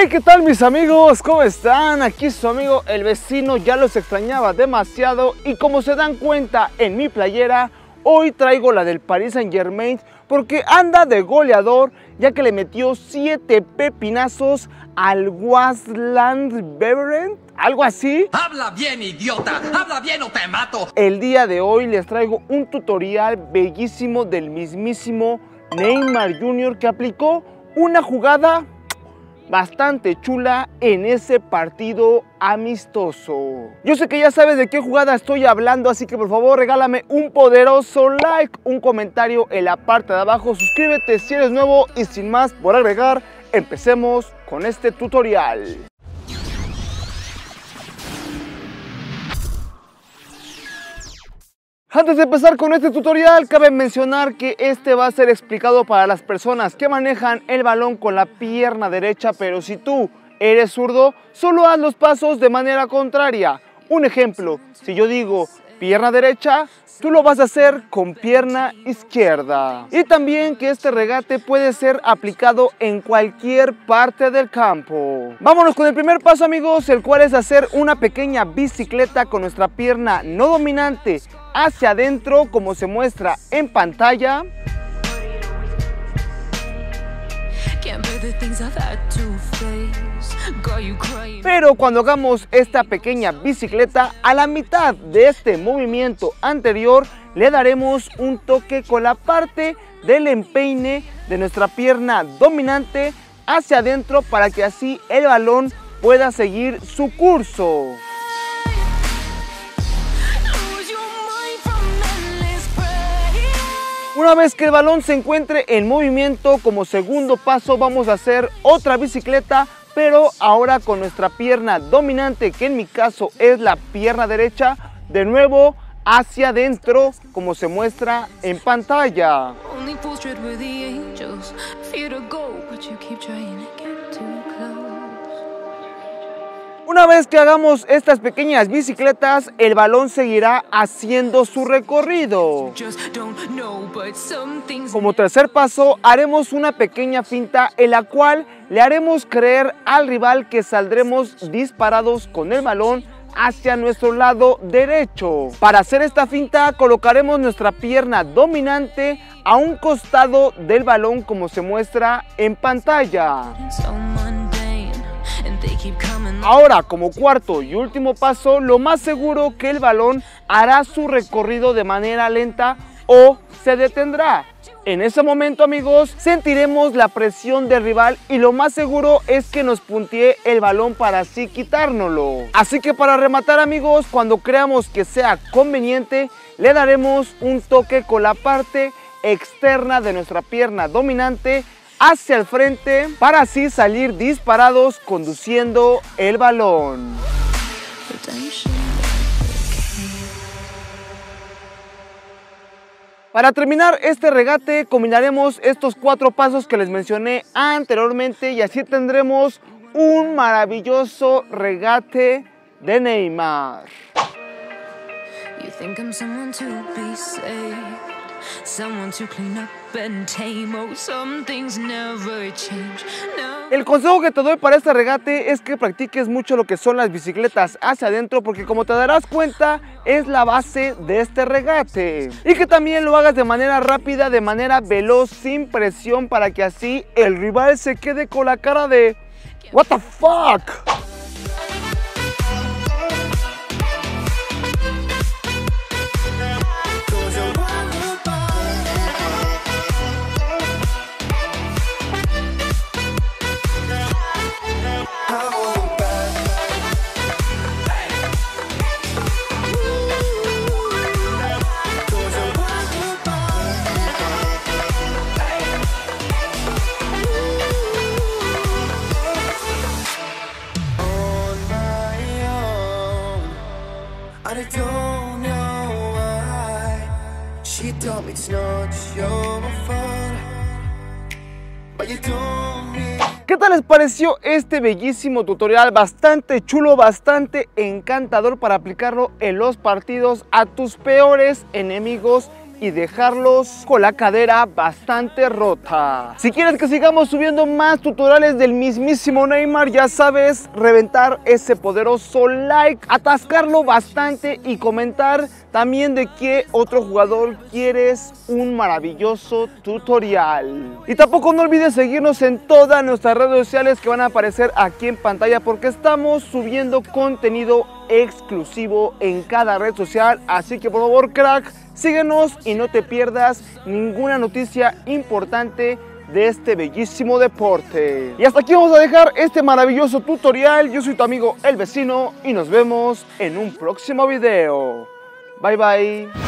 Hey, ¿qué tal mis amigos? ¿Cómo están? Aquí su amigo el vecino ya los extrañaba demasiado y como se dan cuenta en mi playera, hoy traigo la del Paris Saint Germain porque anda de goleador ya que le metió 7 pepinazos al Wasland Beverend, algo así. Habla bien, idiota. Habla bien o te mato. El día de hoy les traigo un tutorial bellísimo del mismísimo Neymar Jr. que aplicó una jugada bastante chula en ese partido amistoso. Yo sé que ya sabes de qué jugada estoy hablando, así que por favor regálame un poderoso like, un comentario en la parte de abajo, suscríbete si eres nuevo y sin más por agregar, empecemos con este tutorial. Antes de empezar con este tutorial, cabe mencionar que este va a ser explicado para las personas que manejan el balón con la pierna derecha, pero si tú eres zurdo, solo haz los pasos de manera contraria. Un ejemplo, si yo digo pierna derecha, tú lo vas a hacer con pierna izquierda. Y también que este regate puede ser aplicado en cualquier parte del campo. Vámonos con el primer paso amigos, el cual es hacer una pequeña bicicleta con nuestra pierna no dominante hacia adentro como se muestra en pantalla. Pero cuando hagamos esta pequeña bicicleta, a la mitad de este movimiento anterior le daremos un toque con la parte del empeine de nuestra pierna dominante hacia adentro para que así el balón pueda seguir su curso. Una vez que el balón se encuentre en movimiento, como segundo paso vamos a hacer otra bicicleta, pero ahora con nuestra pierna dominante, que en mi caso es la pierna derecha, de nuevo hacia adentro, como se muestra en pantalla. Una vez que hagamos estas pequeñas bicicletas, el balón seguirá haciendo su recorrido. Como tercer paso, haremos una pequeña finta en la cual le haremos creer al rival que saldremos disparados con el balón hacia nuestro lado derecho. Para hacer esta finta colocaremos nuestra pierna dominante a un costado del balón como se muestra en pantalla. Ahora, como cuarto y último paso, lo más seguro que el balón hará su recorrido de manera lenta o se detendrá. En ese momento, amigos, sentiremos la presión del rival y lo más seguro es que nos puntee el balón para así quitárnoslo. Así que para rematar, amigos, cuando creamos que sea conveniente, le daremos un toque con la parte externa de nuestra pierna dominante hacia el frente para así salir disparados conduciendo el balón. Para terminar este regate combinaremos estos cuatro pasos que les mencioné anteriormente y así tendremos un maravilloso regate de Neymar. El consejo que te doy para este regate es que practiques mucho lo que son las bicicletas hacia adentro porque como te darás cuenta es la base de este regate. Y que también lo hagas de manera rápida, de manera veloz, sin presión para que así el rival se quede con la cara de What the fuck? ¿Qué tal les pareció este bellísimo tutorial? Bastante chulo, bastante encantador para aplicarlo en los partidos a tus peores enemigos y dejarlos con la cadera bastante rota. Si quieres que sigamos subiendo más tutoriales del mismísimo Neymar, ya sabes, reventar ese poderoso like, atascarlo bastante y comentar también de qué otro jugador quieres un maravilloso tutorial. Y tampoco no olvides seguirnos en todas nuestras redes sociales que van a aparecer aquí en pantalla porque estamos subiendo contenido exclusivo en cada red social. Así que por favor, crack, síguenos y no te pierdas ninguna noticia importante de este bellísimo deporte. Y hasta aquí vamos a dejar este maravilloso tutorial. Yo soy tu amigo El Vecino y nos vemos en un próximo video. Bye bye.